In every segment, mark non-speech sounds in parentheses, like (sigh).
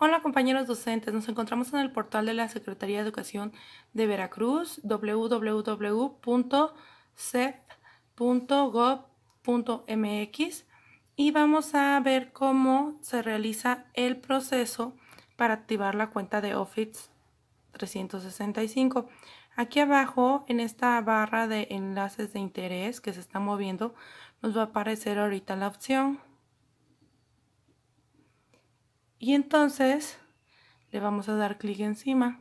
Hola compañeros docentes, nos encontramos en el portal de la Secretaría de Educación de Veracruz, www.cep.gov.mx y vamos a ver cómo se realiza el proceso para activar la cuenta de Office 365. Aquí abajo, en esta barra de enlaces de interés que se está moviendo, nos va a aparecer ahorita la opción y entonces le vamos a dar clic encima.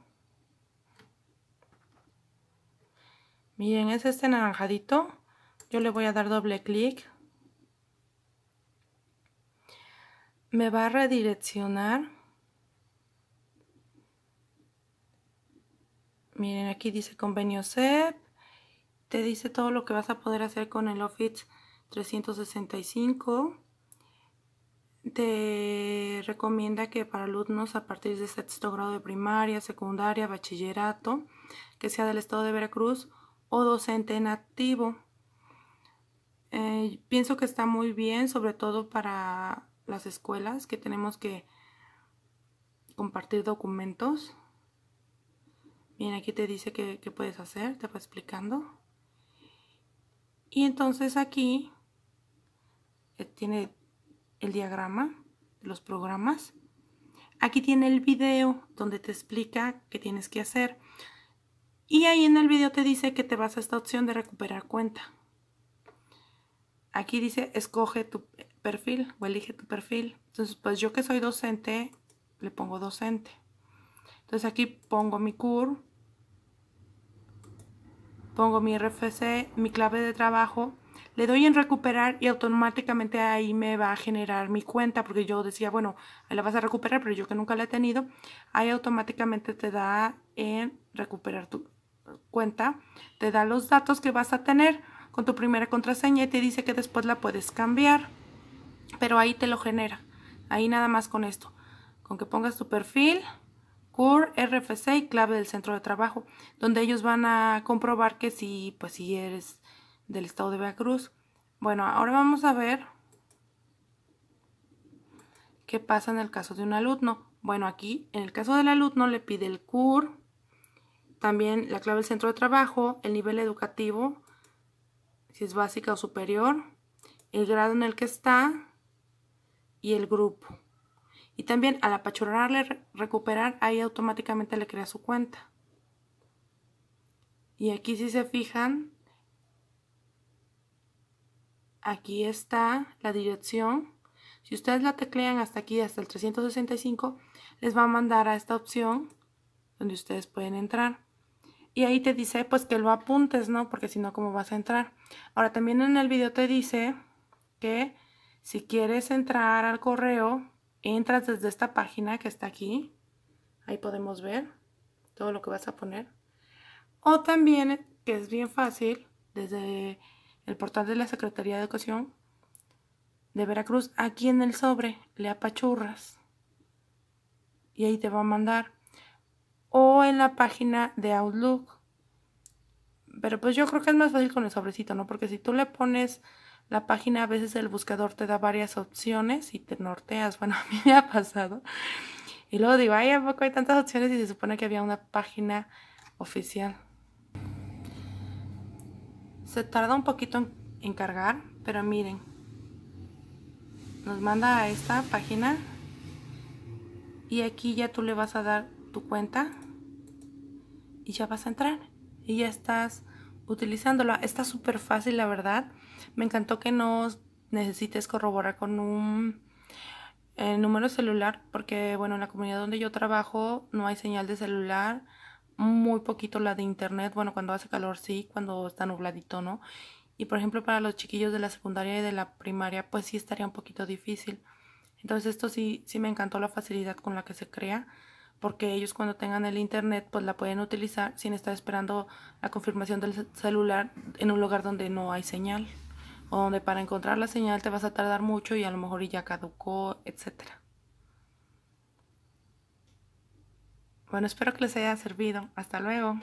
Miren, es este naranjadito. Yo le voy a dar doble clic. Me va a redireccionar. Miren, aquí dice convenio CEP. Te dice todo lo que vas a poder hacer con el Office 365 te recomienda que para alumnos a partir de sexto grado de primaria, secundaria, bachillerato, que sea del estado de Veracruz o docente en activo. Eh, pienso que está muy bien, sobre todo para las escuelas que tenemos que compartir documentos. Bien, aquí te dice qué, qué puedes hacer, te va explicando. Y entonces aquí eh, tiene el diagrama de los programas. Aquí tiene el video donde te explica qué tienes que hacer. Y ahí en el video te dice que te vas a esta opción de recuperar cuenta. Aquí dice escoge tu perfil o elige tu perfil. Entonces, pues yo que soy docente, le pongo docente. Entonces aquí pongo mi CUR, pongo mi RFC, mi clave de trabajo le doy en recuperar y automáticamente ahí me va a generar mi cuenta porque yo decía, bueno, ahí la vas a recuperar, pero yo que nunca la he tenido, ahí automáticamente te da en recuperar tu cuenta, te da los datos que vas a tener con tu primera contraseña y te dice que después la puedes cambiar, pero ahí te lo genera, ahí nada más con esto, con que pongas tu perfil, CUR, RFC y clave del centro de trabajo, donde ellos van a comprobar que si, pues si eres del estado de Veracruz. Bueno, ahora vamos a ver qué pasa en el caso de un alumno. Bueno, aquí en el caso del alumno le pide el CUR, también la clave del centro de trabajo, el nivel educativo, si es básica o superior, el grado en el que está y el grupo. Y también al apachurrarle recuperar, ahí automáticamente le crea su cuenta. Y aquí si se fijan, aquí está la dirección. Si ustedes la teclean hasta aquí, hasta el 365, les va a mandar a esta opción donde ustedes pueden entrar. Y ahí te dice pues que lo apuntes, ¿no? Porque si no, ¿cómo vas a entrar? Ahora también en el video te dice que si quieres entrar al correo, entras desde esta página que está aquí. Ahí podemos ver todo lo que vas a poner. O también, que es bien fácil, desde el portal de la Secretaría de Educación de Veracruz, aquí en el sobre le apachurras y ahí te va a mandar o en la página de Outlook. Pero pues yo creo que es más fácil con el sobrecito, ¿no? Porque si tú le pones la página, a veces el buscador te da varias opciones y te norteas. (laughs) Bueno, a mí me ha pasado. Y luego digo, ay, ¿a poco hay tantas opciones? Y se supone que había una página oficial. Se tarda un poquito en, cargar, pero miren. Nos manda a esta página. Y aquí ya tú le vas a dar tu cuenta. Y ya vas a entrar. Y ya estás utilizándola. Está súper fácil, la verdad. Me encantó que no necesites corroborar con un eh, número celular. Porque, bueno, en la comunidad donde yo trabajo no hay señal de celular muy poquito la de internet, bueno, cuando hace calor sí, cuando está nubladito, ¿no? Y por ejemplo para los chiquillos de la secundaria y de la primaria, pues sí estaría un poquito difícil. Entonces esto sí, sí me encantó la facilidad con la que se crea, porque ellos cuando tengan el internet pues la pueden utilizar sin estar esperando la confirmación del celular en un lugar donde no hay señal, o donde para encontrar la señal te vas a tardar mucho y a lo mejor ya caducó, etcétera. Bueno, espero que les haya servido. Hasta luego.